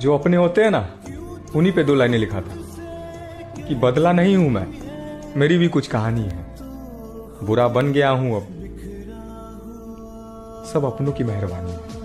जो अपने होते हैं ना, उन्हीं पे दो लाइनें लिखा था कि बदला नहीं हूँ मैं, मेरी भी कुछ कहानी है। बुरा बन गया हूँ अब, सब अपनों की मेहरबानी है।